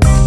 Bye.